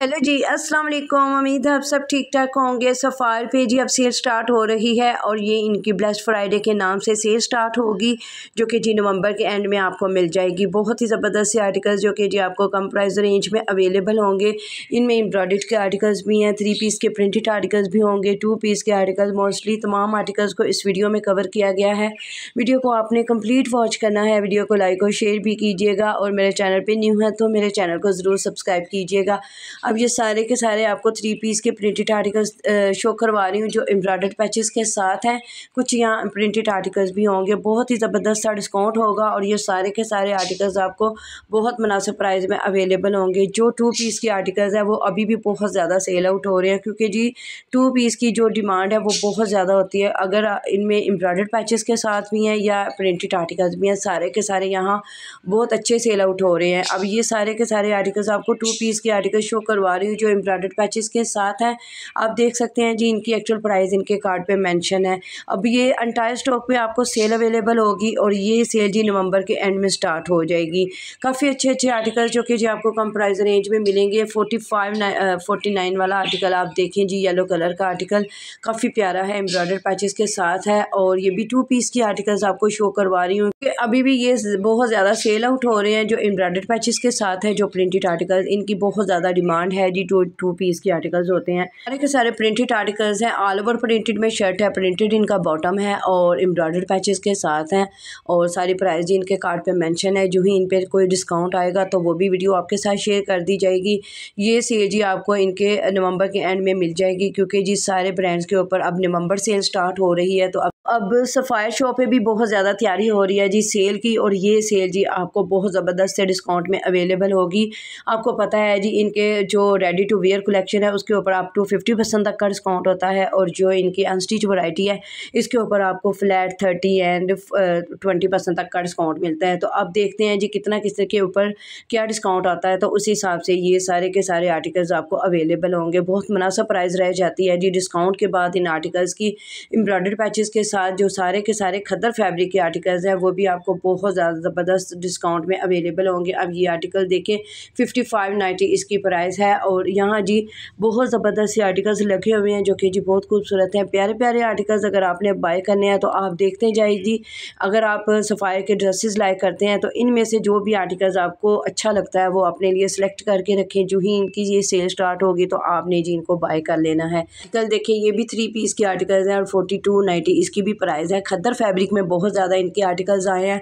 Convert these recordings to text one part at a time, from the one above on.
Hello जी अस्सलाम वालेकुम उम्मीद है आप सब ठीक ठाक होंगे। सफ़ार पे जी अब सेल स्टार्ट हो रही है और ये इनकी ब्लेस्ड फ्राइडे के नाम से सेल स्टार्ट होगी, जो कि जी नवंबर के एंड में आपको मिल जाएगी। बहुत ही ज़बरदस्त से आर्टिकल्स जो कि जी आपको कम प्राइस रेंज में अवेलेबल होंगे। इनमें एम्ब्रॉयड के आर्टिकल्स भी हैं थ्री पीस के प्रिंटेड आर्टिकल्स भी होंगे टू पीस के आर्टिकल्स मोस्टली तमाम आर्टिकल्स को इस वीडियो में कवर किया गया है। वीडियो को आपने कंप्लीट वॉच करना है। वीडियो को लाइक और शेयर भी कीजिएगा। और मेरे चैनल पर न्यू है तो मेरे चैनल को ज़रूर सब्सक्राइब कीजिएगा। अब ये सारे के सारे आपको थ्री पीस के प्रिंटेड आर्टिकल्स शो करवा रही हूँ, जो एम्ब्रॉयड पैचेस के साथ हैं। कुछ यहाँ प्रिंटेड आर्टिकल्स भी होंगे। बहुत ही ज़बरदस्त सा डिस्काउंट होगा और ये सारे के सारे आर्टिकल्स आपको बहुत मुनासिब प्राइस में अवेलेबल होंगे। जो टू पीस के आर्टिकल्स हैं, वो अभी भी बहुत ज़्यादा सेल आउट हो रहे हैं, क्योंकि जी टू पीस की जो डिमांड है, वो बहुत ज़्यादा होती है। अगर इनमें एम्ब्रॉयड पैचेस के साथ भी हैं या प्रिंटेड आर्टिकल्स भी हैं, सारे के सारे यहाँ बहुत अच्छे सेल आउट हो रहे हैं। अब ये सारे के सारे आर्टिकल्स आपको टू पीस के आर्टिकल शो करवा रही हूँ, जो एम्ब्रॉयड पैचेस के साथ हैं। आप देख सकते हैं जी, इनकी एक्चुअल प्राइस इनके कार्ड पे मेंशन है। अब ये अंटायर स्टॉक पे आपको सेल अवेलेबल होगी और ये सेल जी नवंबर के एंड में स्टार्ट हो जाएगी। काफ़ी अच्छे अच्छे आर्टिकल जो कि जी आपको कम प्राइस रेंज में मिलेंगे। फोर्टी फाइव वाला आर्टिकल आप देखें जी येलो कलर का आर्टिकल काफ़ी प्यारा है एम्ब्रॉयडर पैचेस के साथ है और ये भी टू पीस की आर्टिकल्स आपको शो करवा रही हूँ। कि अभी भी ये बहुत ज़्यादा सेल आउट हो रहे हैं, जो एम्ब्रॉयडर पैचेस के साथ है, जो प्रिंटेड आर्टिकल इनकी बहुत ज़्यादा डिमांड है जी टू टू पीस के आर्टिकल्स होते हैं। सारे के सारे प्रिंटेड आर्टिकल्स हैं ऑल ओवर प्रिंटेड में शर्ट है प्रिंटेड इनका बॉटम है और एम्ब्रॉयडर्ड पैचेस के साथ हैं और सारी प्राइस जी इनके कार्ड पे मेंशन है। जो ही इन पर कोई डिस्काउंट आएगा तो वो भी वीडियो आपके साथ शेयर कर दी जाएगी। ये सेल जी आपको इनके नवंबर के एंड में मिल जाएगी क्योंकि जी सारे ब्रांड्स के ऊपर अब नवंबर सेल स्टार्ट हो रही है तो अब सफ़ायर शॉप पे भी बहुत ज़्यादा तैयारी हो रही है जी सेल की और ये सेल जी आपको बहुत ज़बरदस्त से डिस्काउंट में अवेलेबल होगी। आपको पता है जी इनके जो रेडी टू वेयर कलेक्शन है, उसके ऊपर आप टू फिफ्टी परसेंट तक का डिस्काउंट होता है और जो इनकी अनस्टिच वैरायटी है, इसके ऊपर आपको flat thirty and twenty percent तक का डिस्काउंट मिलता है। तो अब देखते हैं जी कितना किस के ऊपर क्या डिस्काउंट आता है। तो उस हिसाब से ये सारे के सारे आर्टिकल्स आपको अवेलेबल होंगे। बहुत मुनासब प्राइस रह जाती है जी डिस्काउंट के बाद इन आर्टिकल्स की एम्ब्रॉयडर पैचेज़ के साथ जो सारे के सारे खद्दर फैब्रिक के आर्टिकल्स हैं, वो भी आपको बहुत ज़्यादा ज़बरदस्त डिस्काउंट में अवेलेबल होंगे। अब ये आर्टिकल देखें फिफ्टी फाइव नाइन्टी इसकी प्राइस है और यहाँ जी बहुत ज़बरदस्त से आर्टिकल्स लगे हुए हैं, जो कि जी बहुत खूबसूरत हैं। प्यारे प्यारे आर्टिकल्स अगर आपने बाय करने हैं तो आप देखते जाए जी अगर आप सफ़ाई के ड्रेसेस लाइक करते हैं तो इनमें से जो भी आर्टिकल्स आपको अच्छा लगता है, वो अपने लिए सिलेक्ट करके रखें। जो ही इनकी ये सेल स्टार्ट होगी तो आपने जी इनको बाय कर लेना है। कल देखें, ये भी थ्री पीस के आर्टिकल्स हैं और फोर्टी टू नाइन्टी इसकी भी प्राइस है। खद्दर फैब्रिक में बहुत ज़्यादा इनके आर्टिकल्स आए हैं।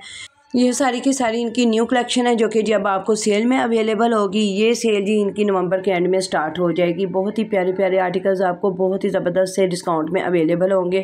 ये सारी की सारी इनकी न्यू कलेक्शन है, जो कि जब आपको सेल में अवेलेबल होगी। ये सेल जी इनकी नवंबर के एंड में स्टार्ट हो जाएगी। बहुत ही प्यारे प्यारे आर्टिकल्स आपको बहुत ही ज़बरदस्त से डिस्काउंट में अवेलेबल होंगे।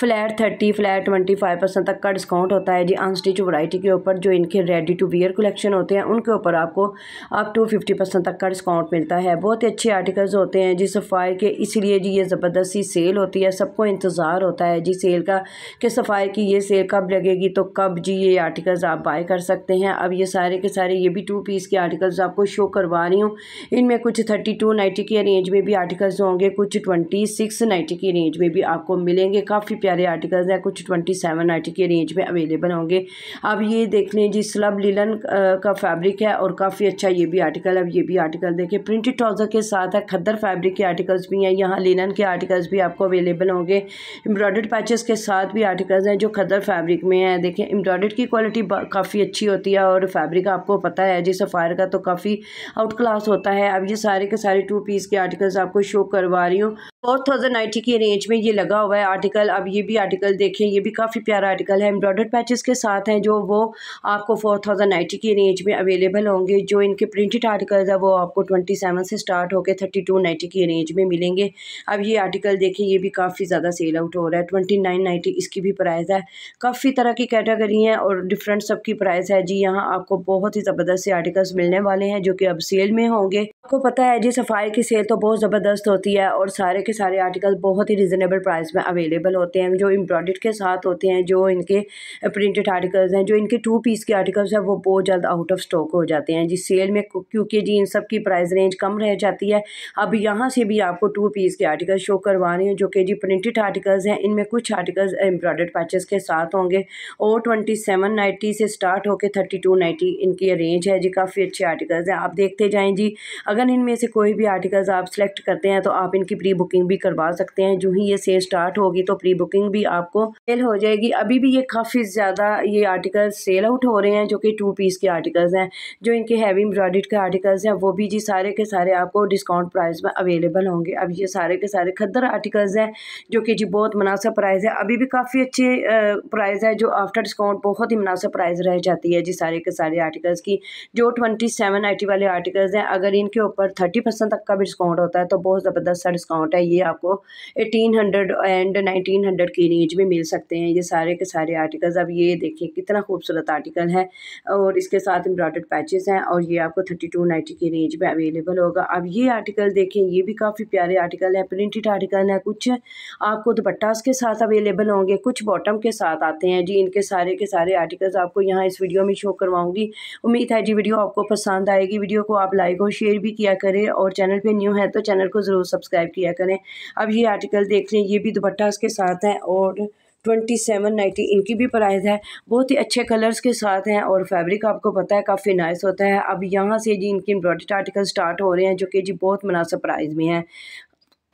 Flat thirty flat twenty five percent तक का डिस्काउंट होता है जी अनस्टिच वराइटी के ऊपर, जो इनके रेडी टू वियर कलेक्शन होते हैं, उनके ऊपर आपको अप टू फिफ्टी परसेंट तक का डिस्काउंट मिलता है। बहुत ही अच्छे आर्टिकल्स होते हैं जी सफ़ाई के, इसलिए जी ये ज़बरदस्त सी सेल होती है। सबको इंतज़ार होता है जी सेल का, कि सफ़ाई की ये सेल कब लगेगी तो कब जी ये आर्टिकल्स आप बाय कर सकते हैं। अब ये सारे के सारे, ये भी टू पीस के आर्टिकल्स आपको शो करवा रही हूँ। इनमें कुछ थर्टी टू नाइटी की रेंज में भी आर्टिकल्स होंगे, कुछ ट्वेंटी सिक्स नाइटी की रेंज में भी आपको मिलेंगे। काफ़ी प्यारे आर्टिकल्स हैं, कुछ ट्वेंटी सेवन नाइटी की रेंज में अवेलेबल होंगे। अब ये देख लें जी स्लब लिलन का फैब्रिक है और काफ़ी अच्छा ये भी आर्टिकल अब ये भी आर्टिकल देखें। प्रिंटेड ट्राउज़र के साथ है, खद्दर फैब्रिक के आर्टिकल्स भी हैं। यहाँ लिनन के आर्टिकल्स भी आपको अवेलेबल होंगे। एम्ब्रॉयड पैचेस के साथ भी आर्टिकल्स हैं जो खद्दर फैब्रिक में हैं। देखें एम्ब्रॉयड की क्वालिटी काफ़ी अच्छी होती है और फैब्रिक आपको पता है, जी सफ़ायर का तो काफ़ी आउट क्लास होता है। अब ये सारे के सारे टू पीस के आर्टिकल्स आपको शो करवा रही हूँ। फोर थाउज़ेंड नाइन्टी की रेंज में ये लगा हुआ है आर्टिकल अब ये भी आर्टिकल देखें, ये भी काफ़ी प्यारा आर्टिकल है। एम्ब्रॉयडर्ड पैचेस के साथ हैं जो, वो आपको फोर थाउज़ेंड नाइन्टी की रेंज में अवेलेबल होंगे। जो इनके प्रिंटेड आर्टिकल है, वो आपको ट्वेंटी सेवन से स्टार्ट होकर थर्टी टू नाइन्टी की रेंज में मिलेंगे। अब ये आर्टिकल देखें, ये भी काफ़ी ज़्यादा सेल आउट हो रहा है। ट्वेंटी नाइन नाइन्टी इसकी भी प्राइस है। काफ़ी तरह की कैटेगरी हैं और डिफरेंट सब की प्राइस है। जी यहाँ आपको बहुत ही ज़बरदस्त से आर्टिकल्स मिलने वाले हैं, जो कि अब सेल में होंगे। आपको पता है, जी सफ़ाई की सेल तो बहुत ज़बरदस्त होती है और सारे के सारे आर्टिकल बहुत ही रिजनेबल प्राइस में अवेलेबल होते हैं, जो एम्ब्रॉयड के साथ होते हैं, जो इनके प्रिंटेड आर्टिकल्स हैं, जो इनके टू पीस के आर्टिकल्स हैं, वो बहुत जल्द आउट ऑफ़ स्टॉक हो जाते हैं। जी सेल में क्योंकि जी, इन सब की प्राइस रेंज कम रह जाती है। अब यहाँ से भी आपको टू पीस के आर्टिकल शो करवा रही हूँ, जो कि जी प्रिंटेड आर्टिकल्स हैं, इनमें कुछ आर्टिकल्स एम्ब्रॉयड पैचेस के साथ होंगे और ट्वेंटी सेवन नाइन्टी से स्टार्ट होकर थर्टी टू नाइन्टी इनकी रेंज है। जी, काफ़ी अच्छे आर्टिकल्स हैं। आप देखते जाएँ जी, अगर इनमें से कोई भी आर्टिकल्स आप सेलेक्ट करते हैं तो आप इनकी प्री बुकिंग भी करवा सकते हैं। जो ही ये सेल स्टार्ट होगी तो प्री बुकिंग भी आपको सेल हो जाएगी। अभी भी ये काफ़ी ज़्यादा ये आर्टिकल्स सेल आउट हो रहे हैं, जो कि टू पीस के आर्टिकल्स हैं। जो इनके हैवी एम्ब्रॉयड के आर्टिकल्स हैं, वो भी जी सारे के सारे आपको डिस्काउंट प्राइस में अवेलेबल होंगे। अब ये सारे के सारे खद्दर आर्टिकल्स हैं, जो कि जी बहुत मुनासिब प्राइस है। अभी भी काफ़ी अच्छे प्राइस है, जो आफ्टर डिस्काउंट बहुत ही मुनासिब प्राइस रह जाती है जी सारे के सारे आर्टिकल्स की। जो ट्वेंटी सेवन वाले आर्टिकल्स हैं, अगर इनके ऊपर थर्टी परसेंट तक का भी डिस्काउंट होता है तो बहुत ज़बरदस्त सा डिस्काउंट है। ये आपको eighteen hundred and nineteen hundred की रेंज में मिल सकते हैं। ये सारे के सारे आर्टिकल्स अब ये देखिए कितना खूबसूरत आर्टिकल है और इसके साथ एम्ब्रॉयड पैचेस हैं और ये आपको थर्टी टू नाइन्टी की रेंज में अवेलेबल होगा। अब ये आर्टिकल देखें, ये भी काफ़ी प्यारे आर्टिकल है प्रिंटेड आर्टिकल है। कुछ आपको दुपट्टास के साथ अवेलेबल होंगे, कुछ बॉटम के साथ आते हैं। जी, इनके सारे के सारे आर्टिकल्स आपको यहाँ इस वीडियो में शो करवाऊँगी। उम्मीद है जी वीडियो आपको पसंद आएगी। वीडियो को आप लाइक और शेयर भी किया करें और चैनल पे न्यू है तो चैनल को ज़रूर सब्सक्राइब किया करें। अब ये आर्टिकल देख लें, ये भी दुपट्टा इसके साथ है और ट्वेंटी सेवन नाइन्टी इनकी भी प्राइस है। बहुत ही अच्छे कलर्स के साथ हैं और फैब्रिक आपको पता है काफ़ी नाइस होता है। अब यहाँ से जी इनके एम्ब्रॉयड आर्टिकल स्टार्ट हो रहे हैं, जो कि जी बहुत मुनासब प्राइस में है।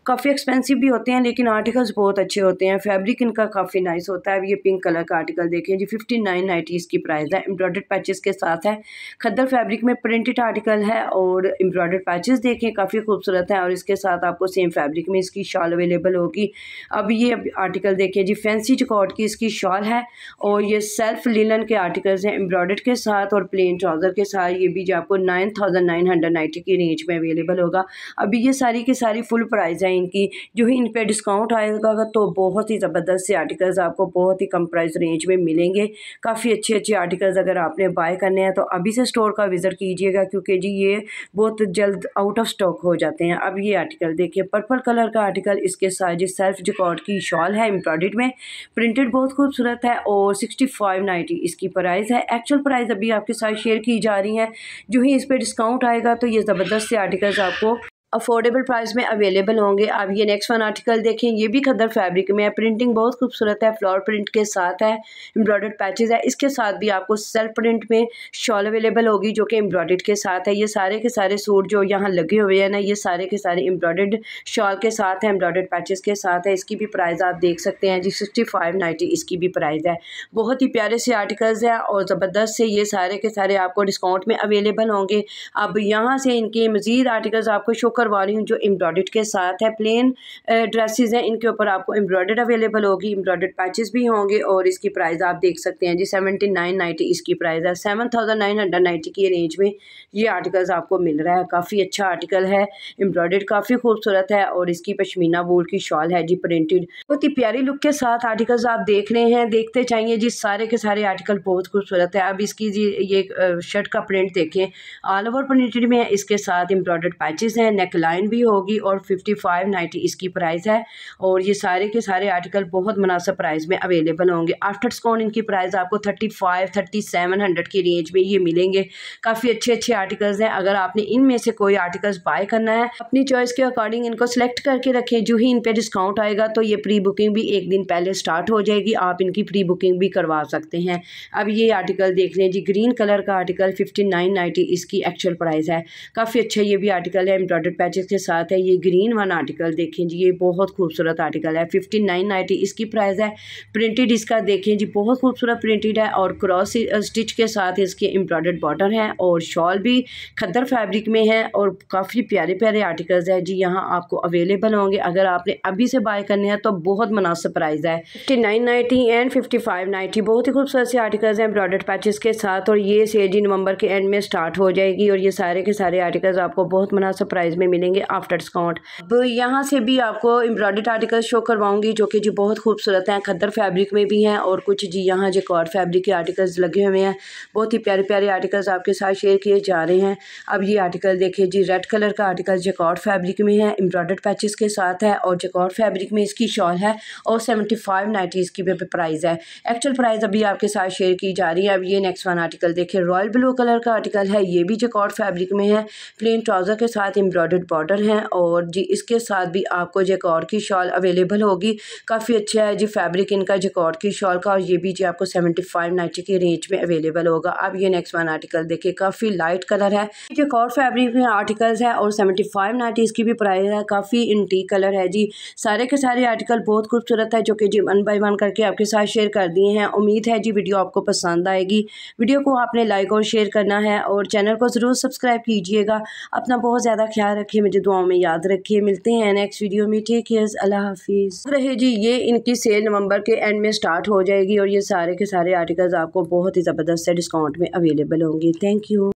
काफ़ी एक्सपेंसिव भी होते हैं, लेकिन आर्टिकल्स बहुत अच्छे होते हैं। फैब्रिक इनका काफ़ी नाइस होता है। अब ये पिंक कलर का आर्टिकल देखें। जी फिफ्टी नाइन नाइन्टी इसकी प्राइस है। एम्ब्रॉयड पैचेस के साथ है। खद्दर फैब्रिक में प्रिंटेड आर्टिकल है और एम्ब्रॉयड पैचेस देखें। काफ़ी खूबसूरत है और इसके साथ आपको सेम फैब्रिक में इसकी शॉल अवेलेबल होगी। अब ये आर्टिकल देखें। जी फैंसी चकॉट की इसकी शॉल है और ये सेल्फ लिलन के आर्टिकल्स हैं। एम्ब्रॉयड के साथ और प्लेन ट्राउज़र के साथ ये भी जो आपको nine thousand nine hundred ninety की रेंज में अवेलेबल होगा। अभी ये सारी की सारी फुल प्राइस हैं। इनकी। जो ही इन पर डिस्काउंट आएगा तो बहुत ही ज़बरदस्त से आर्टिकल्स आपको बहुत ही कम प्राइस रेंज में मिलेंगे। काफ़ी अच्छे अच्छे आर्टिकल्स अगर आपने बाय करने हैं तो अभी से स्टोर का विज़िट कीजिएगा, क्योंकि जी ये बहुत जल्द आउट ऑफ़ स्टॉक हो जाते हैं। अब ये आर्टिकल देखिए पर्पल कलर का आर्टिकल इसके साथ जी सेल्फ जिकॉर्ड की शॉल है एम्ब्रॉयड में। प्रिंटेड बहुत खूबसूरत है और सिक्सटी फाइव नाइन्टी इसकी प्राइस है। एक्चुअल प्राइस अभी आपके साथ शेयर की जा रही है। जो ही इस पर डिस्काउंट आएगा तो ये ज़बरदस्त से आर्टिकल्स आपको अफोर्डेबल प्राइस में अवेलेबल होंगे। आप ये नेक्स्ट वन आर्टिकल देखें, ये भी खदर फैब्रिक में है। प्रिंटिंग बहुत खूबसूरत है फ्लोर प्रिंट के साथ है एम्ब्रॉयड पैचेज है। इसके साथ भी आपको सेल्फ प्रिंट में शॉल अवेलेबल होगी जो कि एम्ब्रॉयड के साथ है। ये सारे के सारे सूट जो यहाँ लगे हुए हैं ना, ये सारे के सारे एम्ब्रॉयड शॉल के साथ है एम्ब्रॉयड पैचेज के साथ है। इसकी भी प्राइस आप देख सकते हैं जी सिक्सटी फाइव नाइन्टी इसकी भी प्राइस है। बहुत ही प्यारे से आर्टिकल्स हैं और ज़बरदस्त से ये सारे के सारे आपको डिस्काउंट में अवेलेबल होंगे। अब यहाँ से इनके मज़ीद आर्टिकल्स आपको शो करवा रही हूँ, जो एम्ब्रॉयड के साथ है प्लेन ड्रेसेस हैं, इनके ऊपर आपको एम्ब्रॉयड अवेलेबल होगी एम्ब्रॉयड पैचेस भी होंगे और इसकी प्राइस आप देख सकते हैं जी सेवेंटी नाइन नाइन्टी इसकी प्राइस है। Seven thousand nine hundred ninety की रेंज में ये आर्टिकल्स आपको मिल रहा है। काफ़ी अच्छा आर्टिकल है एम्ब्रॉयड काफ़ी खूबसूरत है और इसकी पशमीना वूल की शॉल है जी प्रिंटेड बहुत ही प्यारी लुक के साथ आर्टिकल्स आप देख रहे हैं, देखते चाहिए जी, सारे के सारे आर्टिकल बहुत खूबसूरत है। अब इसकी जी, ये शर्ट का प्रिंट देखें ऑल ओवर प्रिंटेड में है, इसके साथ एम्ब्रॉयड पैचेस हैं नेक लाइन भी होगी और फिफ्टी फाइव नाइन्टी इसकी प्राइस है। और ये सारे के सारे आर्टिकल बहुत मुनासिब प्राइस में अवेलेबल होंगे। आफ्टर डिस्काउंट इनकी प्राइस आपको thirty five thirty seven hundred की रेंज में ये मिलेंगे। काफ़ी अच्छे अच्छे आर्टिकल्स हैं। अगर आपने इनमें से कोई आर्टिकल्स बाय करना है, अपनी चॉइस के अकॉर्डिंग इनको सेलेक्ट करके रखें। जो ही इन पर डिस्काउंट आएगा तो ये प्री बुकिंग भी एक दिन पहले स्टार्ट हो जाएगी। आप इनकी प्री बुकिंग भी करवा सकते हैं। अब ये आर्टिकल देख लें जी। ग्रीन कलर का आर्टिकल फिफ्टी नाइन नाइन्टी इसकी एक्चुअल प्राइस है। काफ़ी अच्छा ये भी आर्टिकल है। एम्ब्रॉयड पैचेस के साथ है, ये ग्रीन वन आर्टिकल देखें जी, ये बहुत खूबसूरत आर्टिकल है फिफ्टी नाइन नाइन्टी इसकी प्राइस है प्रिंटेड इसका देखें जी, बहुत खूबसूरत प्रिंटेड है और क्रॉस स्टिच के साथ इसके एम्ब्रॉयड बॉर्डर है और शॉल भी खद्दर फैब्रिक में है और काफ़ी प्यारे प्यारे आर्टिकल्स है जी, यहाँ आपको अवेलेबल होंगे। अगर आपने अभी से बाय करने हैं तो बहुत मुनासिब प्राइस है। Fifty nine ninety and fifty five ninety बहुत ही खूबसूरत से आर्टिकल्स हैं एम्ब्रॉयड पैचेस के साथ और ये सेल जी नवंबर के एंड में स्टार्ट हो जाएगी और ये सारे के सारे आर्टिकल्स आपको बहुत मुनासिब प्राइस में में मिलेंगे आफ्टर डिस्काउंट अब यहाँ से भी आपको एम्ब्रॉयड आर्टिकल शो करवाऊँगी, जो कि जी बहुत खूबसूरत हैं, खद्दर फैब्रिक में भी हैं और कुछ जी यहाँ जो कॉर फैब्रिक के आर्टिकल्स लगे हुए हैं। बहुत ही प्यारे प्यारे आर्टिकल्स आपके साथ शेयर किए जा रहे हैं। अब ये आर्टिकल देखिए जी रेड कलर का आर्टिकल जकॉट फैब्रिक में है एम्ब्रॉयड पैचेस के साथ है और जकॉट फैब्रिक में इसकी शॉल है और सेवेंटी फाइव नाइटी इसकी प्राइस है। एक्चुअल प्राइस अभी आपके साथ शेयर की जा रही है। अब ये नेक्स्ट वन आर्टिकल देखिए रॉयल ब्लू कलर का आर्टिकल है, ये भी जकॉट फैब्रिक में है। प्लेन ट्राउज़र के साथ एम्ब्रॉयड बॉर्डर है और जी, इसके साथ भी आपको जेकॉर की शॉल अवेलेबल होगी। काफ़ी अच्छा है जी फैब्रिक इनका जकॉट की शॉल का और ये भी जी आपको सेवेंटी फाइव नाइटी की रेंज में अवेलेबल होगा। अब ये नेक्स्ट वन आर्टिकल देखिए, काफ़ी लाइट कलर है। जकॉट फैब्रिक में आर्टिकल्स है और सेवेंटी फाइव नाइटी इसकी भी प्राइस है, काफ़ी इंटी कलर है जी। सारे के सारे आर्टिकल बहुत खूबसूरत है जो कि जी वन बाई वन करके आपके साथ शेयर कर दिए हैं। उम्मीद है जी वीडियो आपको पसंद आएगी। वीडियो को आपने लाइक और शेयर करना है और चैनल को ज़रूर सब्सक्राइब कीजिएगा। अपना बहुत ज़्यादा ख्याल रखिए, मुझे दुआओं में याद रखिए। मिलते हैं नेक्स्ट वीडियो में। ठीक है अल्लाह हाफिज़। रहे जी, ये इनकी सेल नवंबर के एंड में स्टार्ट हो जाएगी और ये सारे के सारे आर्टिकल्स आपको बहुत ही ज़बरदस्त से डिस्काउंट में अवेलेबल होंगे। Thank you